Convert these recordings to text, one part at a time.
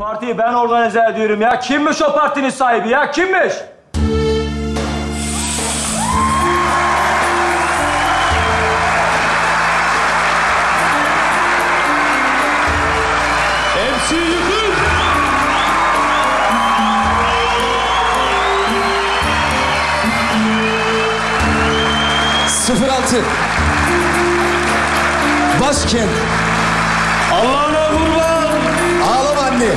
partiyi ben organize ediyorum ya. Kimmiş o partinin sahibi ya? Kimmiş? Sıfır altı. Başkent. İşte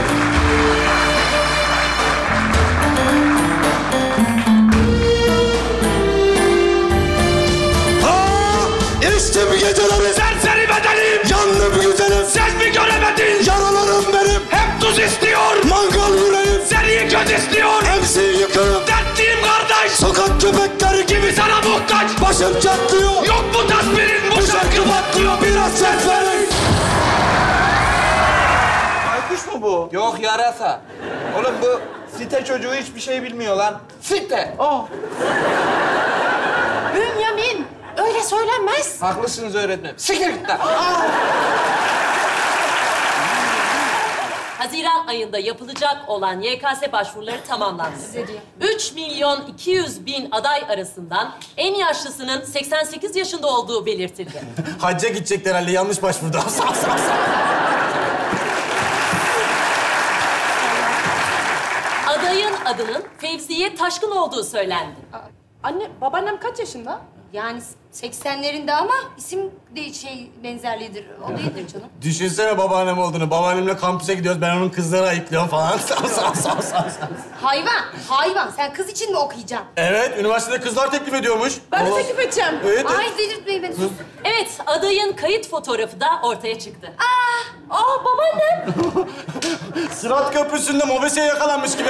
bu geceleri Serseri bedenim. yandı bu güzelim Sen mi göremedin? Yaralarım benim Hep tuz istiyor. Mangal yüreğim Seni göz istiyor. MC yıkarım Dertliyim kardeş. Sokak köpekleri gibi Gibi sana muhtaç. Başım çatlıyor Yok mu tasvirin bu Bu şarkı şarkı patlıyor biraz ses verin Yok yarasa. Oğlum bu site çocuğu hiçbir şey bilmiyor lan. Site. Oh. Bünyamin, öyle söylenmez. Haklısınız öğretmenim. Sikir git lan. Haziran ayında yapılacak olan YKS başvuruları tamamlandı. 3 milyon 200 bin aday arasından en yaşlısının 88 yaşında olduğu belirtildi. Hacca gidecekler herhalde yanlış başvurdu Sağ sağ sağ Adayın adının Fevziye Taşkın olduğu söylendi. Anne, babaannem kaç yaşında? Yani 80'lerinde ama isim de şey benzerliğidir. O değildir canım. Düşünsene babaannem olduğunu. Babaannemle kampüse gidiyoruz. Ben onun kızları ayıklıyorum falan. Sağ sağ sağ sağ. Hayvan, hayvan. Sen kız için mi okuyacaksın? Evet, üniversitede kızlar teklif ediyormuş. Ben de teklif edeceğim. Evet. Ay delirtmeyin beni. Evet, adayın kayıt fotoğrafı da ortaya çıktı. Aa, babaannem. Sırat Köprüsü'nde mobese yakalanmış gibi.